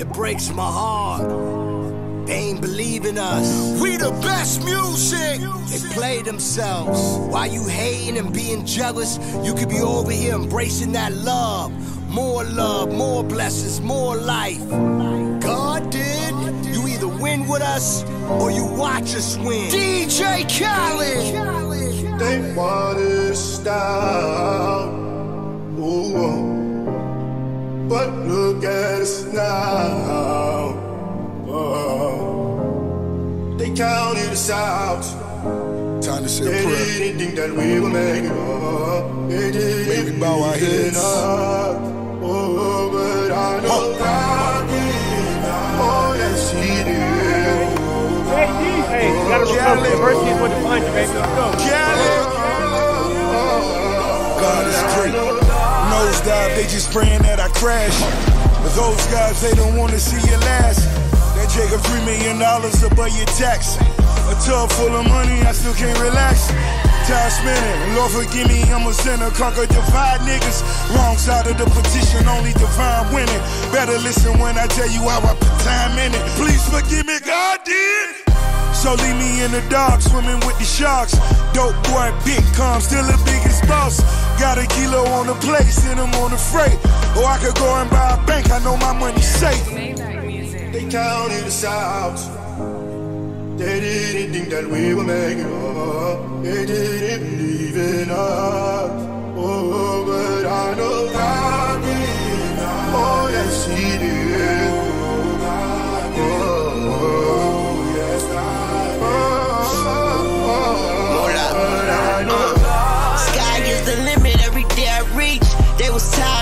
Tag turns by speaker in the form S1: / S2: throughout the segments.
S1: It breaks my heart. They ain't believing us. We the best music. They play themselves. While you hating and being jealous, you could be over here embracing that love. More love, more blessings, more life. God did. You either win with us or you watch us win. DJ Khaled.
S2: They want to stop. But look at us now. Oh, they counted us out.
S3: Time to say
S2: They
S3: a prayer.
S2: didn't think that we would make it up. They didn't
S3: May we bow our
S2: believe in
S3: heads.
S2: us. Oh, but I know God did. Oh, yes, He did.
S4: Hey, D. Hey, you gotta remember, diversity is what defines you, baby. Let's go.
S3: God is great. They just praying that I crash. But those guys, they don't wanna see you last. That Jacob three million dollars above your tax. A tub full of money, I still can't relax. Time spinning, Lord forgive me, I'm a sinner. Conquer divide niggas. Wrong side of the petition, only divine winning. Better listen when I tell you how I put time in it. Please forgive me, God did. So leave me in the dark, swimming with the sharks. Dope boy, big calm, still the biggest boss. Got a kilo on the plate, send him on the freight. Or I could go and buy a bank, I know my money's safe.
S2: They counted us out. They didn't think that we make it up. They didn't believe in us. Oh, but I know God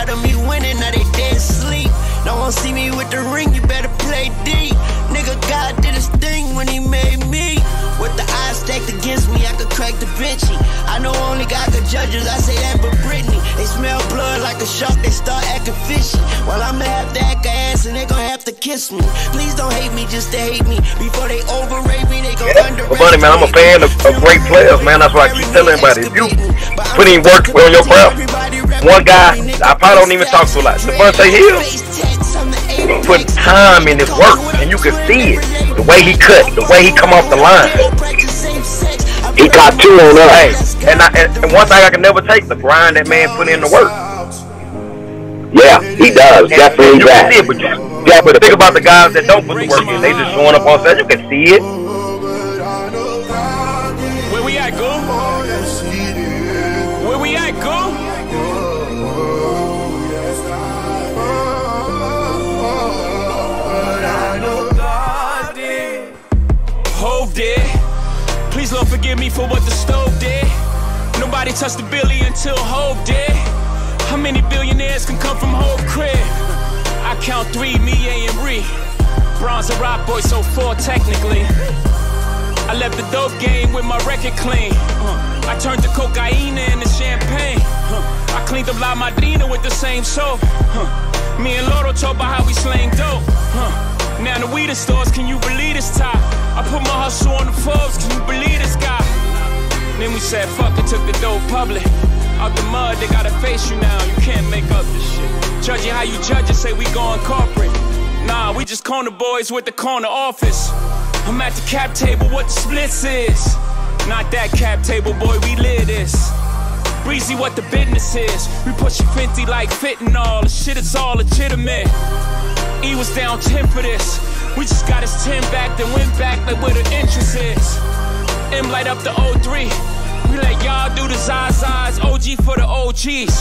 S5: tired of me winning, now they dead sleep. No one see me with the ring, you better play D. Nigga, God did his thing when he made me. With the odds stacked against me, I could crack the. I know only God could judge us, I say that but Britney. They smell blood like a shark, they start acting fishy. Well, I'ma have to act ass and they gon' have to kiss me. Please don't hate me just to hate me. Before they overrate me, they gon'
S6: Yeah.
S5: underrate
S6: Well, man, I'm a fan of- of great players, man. That's why I keep telling everybody, if you put in work on your craft, one guy I probably don't even talk to a lot, Devante Hill, put time in his work, and you can see it. The way he cut, the way he come off the line.
S7: He got two on
S6: Hey, and, I, and, and one thing I can never take, the grind that man put in the work.
S7: Yeah, he does.
S6: And
S7: Definitely
S6: you can see it, but you, yeah, but think about the guys that don't put the work in, they just showing up on set. You can see it.
S4: Forgive me for what the stove did. Nobody touched the billy until Hov did. How many billionaires can come from Hov crib? I count three, me, Ye, and Ree. Bronze and rock boy, so four technically. I left the dope game with my record clean. I turned the cocaine into champagne. I cleaned up La Madrina with the same soap. Me and Loro talk about how we slang dope. Now the weed stores, can you believe this top? I put my hustle on the Forbes, can you believe this guy? Then we said fuck it, took the dope public. Out the mud, they gotta face you now. You can't make up this shit. Judging how you judge it, say we going corporate. Nah, we just corner boys with the corner office. I'm at the cap table, what the splits is. Not that cap table, boy, we live this. Breezy, what the business is. We push 50 like fitting all. The shit is all legitimate. E was down 10 for this. We just got his 10 back, then went back like where the interest is. M light up the O3. We let y'all do the Zazas, OG for the OGs.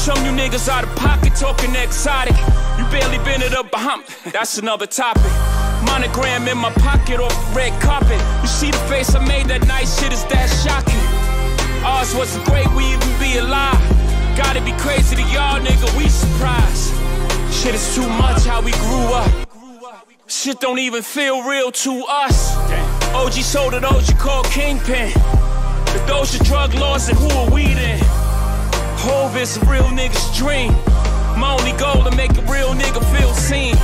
S4: Some you niggas out of pocket talking exotic. You barely been it up behind. That's another topic. Monogram in my pocket off the red carpet. You see the face I made that night, shit is that shocking. Ours wasn't great, we even be alive. Gotta be crazy to y'all, nigga, we surprised. Shit is too much how we grew up. Shit don't even feel real to us. OG sold it, OG called Kingpin. If those are drug laws, and who are we then? Hov is a real nigga's dream. My only goal to make a real nigga feel seen.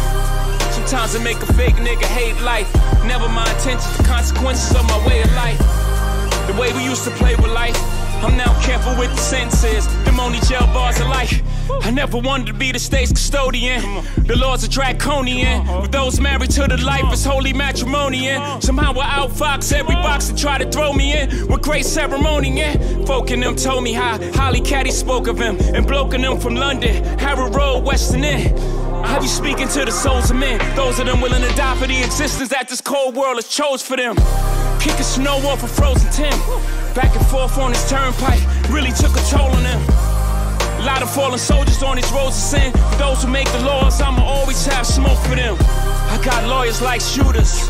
S4: Sometimes I make a fake nigga hate life. Never my intentions, the consequences of my way of life. The way we used to play with life. I'm now careful with the sentences. I never wanted to be the state's custodian. The laws are draconian. With those married to the life, it's holy matrimony. And somehow I outfox every box that try to throw me in with great ceremony. Yeah, folk in them told me how Holly Caddy spoke of him and bloke in them from London, Harrow Road, Western End. I be speaking to the souls of men, those of them willing to die for the existence that this cold world has chose for them. Kicking snow off a frozen Tim, back and forth on this turnpike, really took a toll on them. Lot of fallen soldiers on these roads of sin. For those who make the laws, I'ma always have smoke for them. I got lawyers like shooters,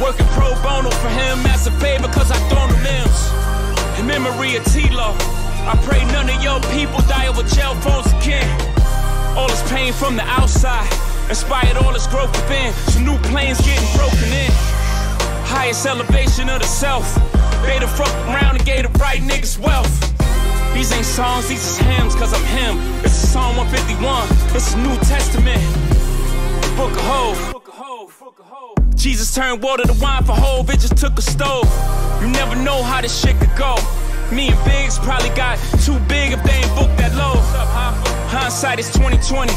S4: working pro bono for him as a favor, cause I thrown the limbs. In memory of T-Law, I pray none of your people die over jail phones again. All this pain from the outside inspired all this growth within. So new planes getting broken in. Highest elevation of the self. They the fuck around and gave the right niggas wealth. These ain't songs, these is hymns, cause I'm him. It's Psalm 151, it's New Testament. Book of Hov. Jesus turned water to wine for Hov, it just took a stove. You never know how this shit could go. Me and Biggs probably got too big if they ain't booked that low. Hindsight is 2020.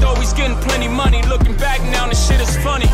S4: Though he's getting plenty money, looking back now, this shit is funny.